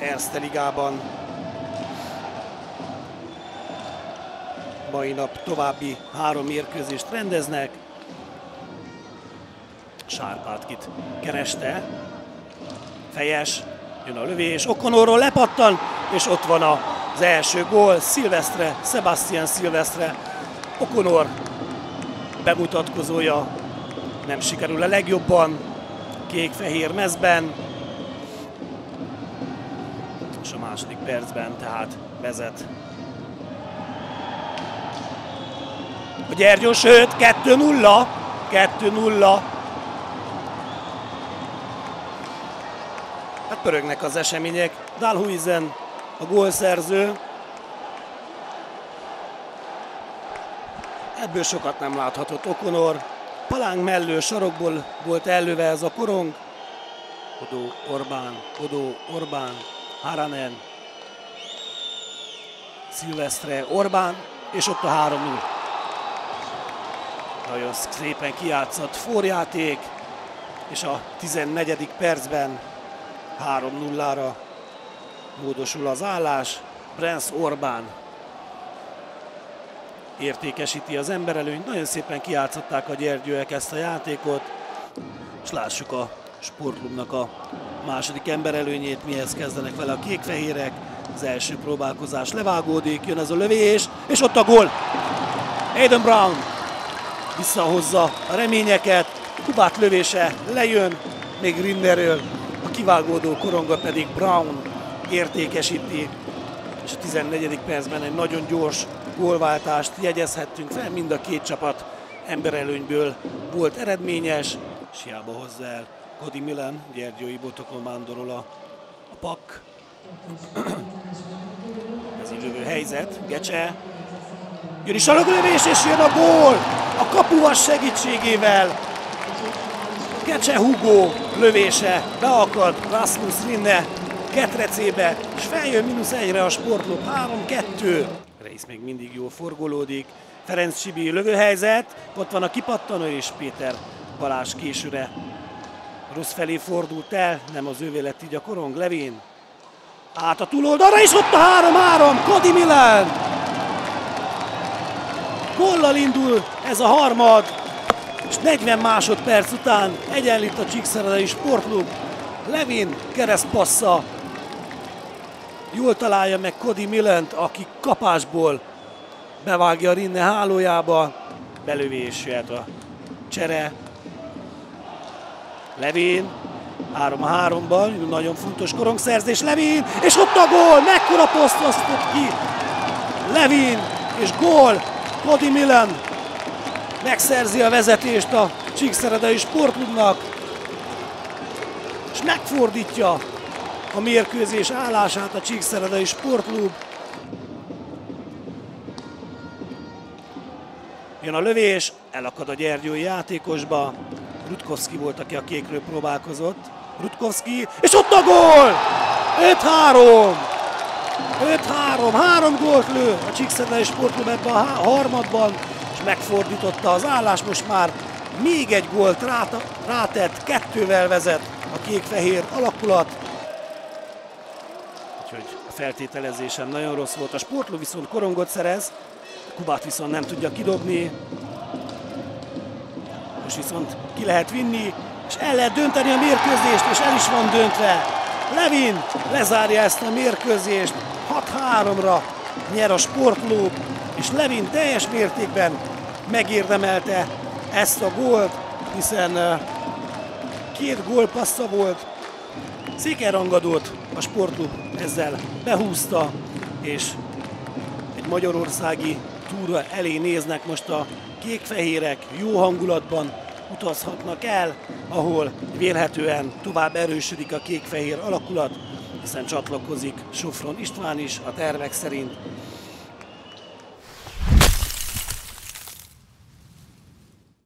Erste Ligában. Mai nap további három mérkőzést rendeznek. Sárpátkit kereste. Fejes, jön a lövés, Okonorról lepattan, és ott van az első gól, Szilvesztre, Sebastian Szilvesztre. Okonor bemutatkozója nem sikerül a legjobban, kék-fehér mezben, és a második percben tehát vezet. A Gyergyó, sőt, 2-0, 2-0. Hát pörögnek az események. Dalhuizen a gólszerző. Ebből sokat nem láthatott Okonor. Palánk mellő sarokból volt előve ez a korong. Odó Orbán, Odó Orbán, Haranen, Szilvesztre, Orbán, és ott a 3 0 Nagyon szépen kijátszott forjáték, és a 14. percben 3-0-ra módosul az állás. Prince Orbán értékesíti az emberelőnyt. Nagyon szépen kiátszották a gyergyőek ezt a játékot, és lássuk a sportklubnak a második emberelőnyét, mihez kezdenek vele a kékfehérek. Az első próbálkozás levágódik, jön ez a lövés, és ott a gól! Aiden Brown visszahozza a reményeket, Kubát lövése lejön, még Rinderről, a kivágódó koronga pedig Brown értékesíti, és a 14. percben egy nagyon gyors gólváltást jegyezhettünk fel, mind a két csapat emberelőnyből volt eredményes, és hiába hozzá el Cody Milan, Gyergyói Botokon vándorol a, a pak. Ez jövő helyzet, Gecse, jön is a lövés, és jön a gól a kapuvas segítségével. Gecse Hugo lövése beakad Rasmus Rinne ketrecébe, és feljön mínusz egyre a sportló 3-2. Reis még mindig jól forgolódik. Ferenc Csibi lövőhelyzet, ott van a kipattanó, és Péter Balázs későre rossz felé fordult el, nem az ővé lett így a korong, Levin. Át a túloldalra, és ott a 3-3, Kodi Milan. Gollal indul ez a harmad, és 40 másodperc után egyenlít a Csíkszeredai Sportklub. Levin keresztpassza Jól találja meg Cody Millant, aki kapásból bevágja Rinne hálójába. Belövés a csere. Levin, 3 a 3-ban, nagyon fontos korongszerzés, Levin, és ott a gól, mekkora posztlasztott ki. Levin, és gól, Cody Millen megszerzi a vezetést a Csíkszeredai Sportklubnak, és megfordítja a mérkőzés állását a Csíkszeredai Sportklub. Jön a lövés, elakad a Gyergyói játékosba. Rutkowski volt, aki a kékről próbálkozott. Rutkowski, és ott a gól! 5-3! 5-3, három gólt lő a Csíkszeredai Sportklub ebben a harmadban, és megfordította az állás, most már még egy gólt rátett, kettővel vezet a kék-fehér alakulat úgyhogy a feltételezésem nagyon rossz volt. A sportló viszont korongot szerez, Kubát viszont nem tudja kidobni. Most viszont ki lehet vinni, és el lehet dönteni a mérkőzést, és el is van döntve. Levin lezárja ezt a mérkőzést, 6-3-ra nyer a sportló, és Levin teljes mértékben megérdemelte ezt a gólt, hiszen két gólpassza volt, Székelyrangadót a sportklub ezzel behúzta, és egy magyarországi túra elé néznek most a kékfehérek, jó hangulatban utazhatnak el, ahol vélhetően tovább erősödik a kékfehér alakulat, hiszen csatlakozik Sofron István is a tervek szerint,